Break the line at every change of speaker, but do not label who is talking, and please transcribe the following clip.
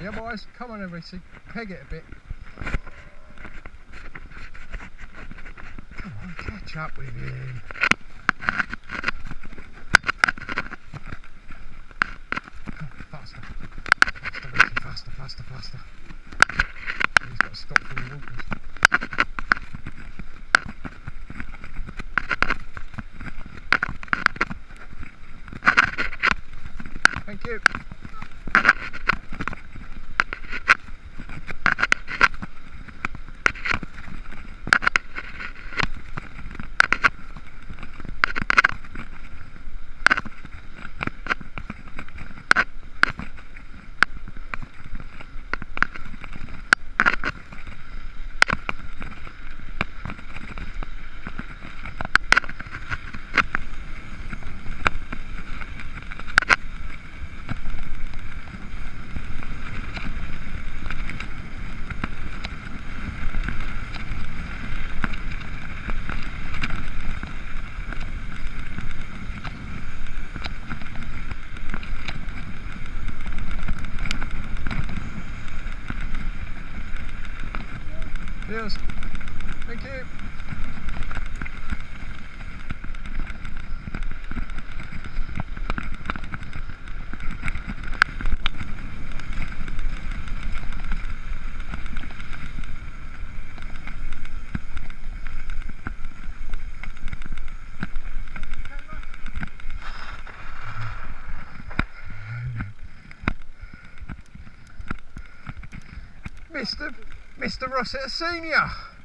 Yeah, boys, come on, everybody, peg it a bit. Come on, catch up with him. Faster, faster, faster, faster, faster. He's got to stop the walkers. Thank you. Deus. Thank you. Missed him. Mr. Rossiter Senior.